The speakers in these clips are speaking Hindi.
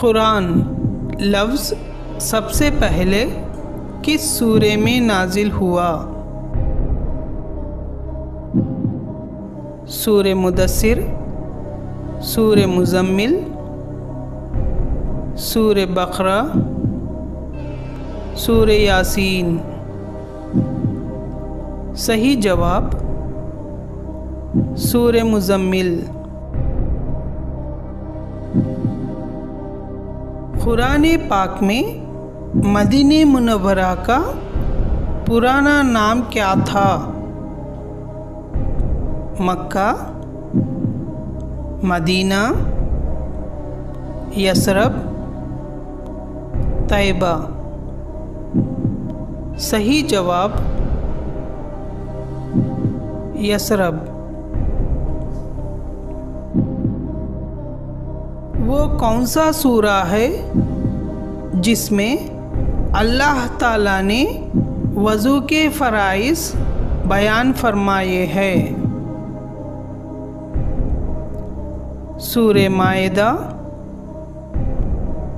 कुरान लफ्ज़ सबसे पहले किस सूरे में नाजिल हुआ सूर मुदस्सिर सूर मुजम्मिल सूर बकरा, सूर यासीन। सही जवाब, सूर मुजम्मिल। कुरान पाक में मदीने मुनवरा का पुराना नाम क्या था? मक्का, मदीना, यसरब तैबा सही जवाब यसरब वो कौन सा सूरा है जिसमें अल्लाह ताला ने वज़ू के फ़राइज़ बयान फरमाए हैं? सूर मायदा,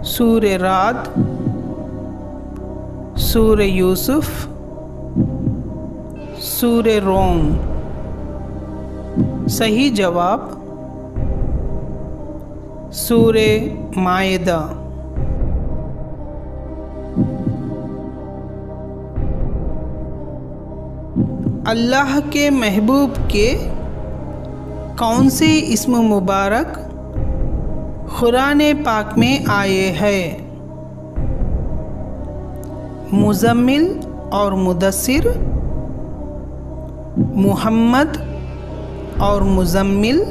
सूर रात सूर यूसुफ सूर रोम सही जवाब सूर मायदा अल्लाह के महबूब के कौन से इसम मुबारक कुरान पाक में आए हैं? मुजम्मिल और मुदस्सिर, मुहम्मद और मुजम्मिल,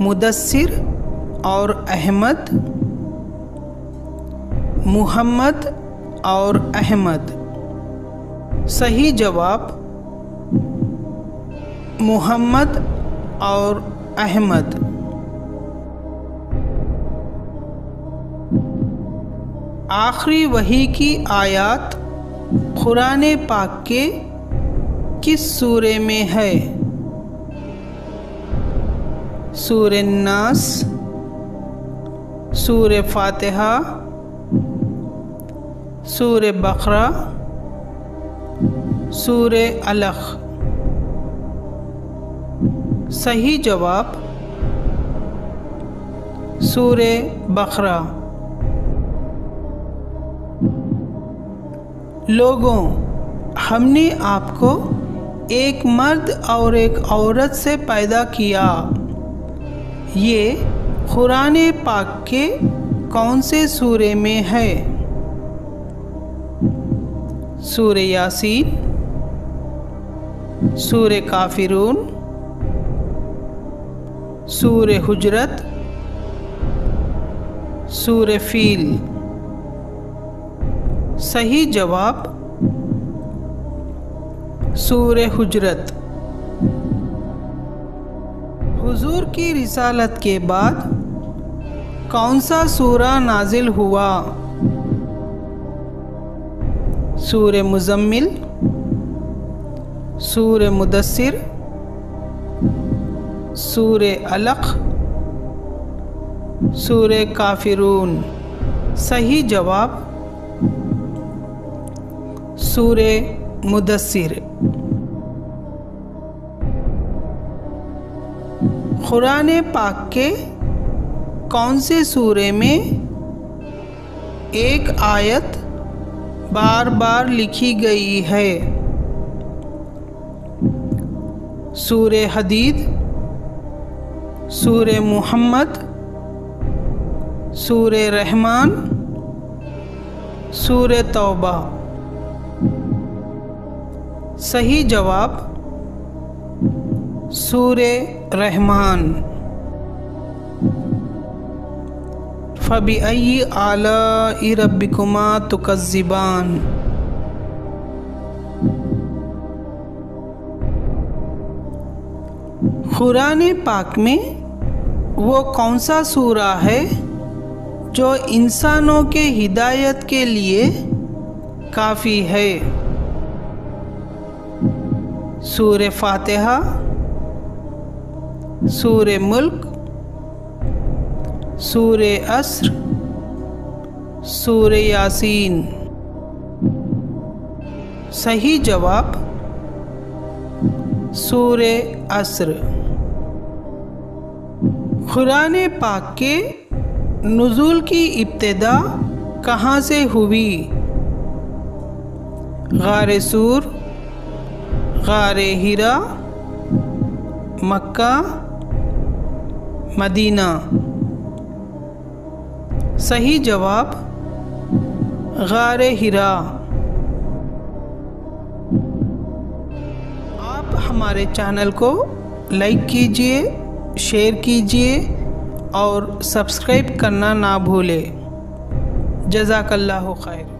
मुदस्सिर और अहमद, मुहम्मद और अहमद। सही जवाब, मुहम्मद और अहमद। आखिरी वही की आयत कुरान पाक के किस सूरे में है? सूर नास, सूर फातहा, सूर बकरा, सूर अलख। सही जवाब, सूर बकरा। लोगों, हमने आपको एक मर्द और एक औरत से पैदा किया। ये कुरान पाक के कौन से सूरे में है? सूर यासीन, सूर काफिरून, सूर हुजरत, सूर फील। सही जवाब सूर हज़रत। हुजूर की रिसालत के बाद कौन सा सूरा नाजिल हुआ? सूर मुजम्मिल सूर मुदसर सूर अलख सूर काफिरून। सही जवाब सूर मुदस्सिर। कुरान पाक के कौन से सूरे में एक आयत बार बार लिखी गई है? सूर हदीद, सूर मुहम्मद, सूर रहमान, सूर तौबा। सही जवाब सूर रहमान फ़बी आला रबिकुमा तुकज़िबान कुरान पाक में वो कौन सा सूरा है जो इंसानों के हिदायत के लिए काफ़ी है? सूर फातिहा सूर मुल्क सूर असर सूर यासीन। सही जवाब सूर असर। कुरान पाक के नज़ुल की इब्तदा कहाँ से हुई? गार सूर गार हीरा, मक्का, मदीना। सही जवाब गार हिरा। आप हमारे चैनल को लाइक कीजिए, शेयर कीजिए और सब्सक्राइब करना ना भूलें। जज़ाकल्ला खैर।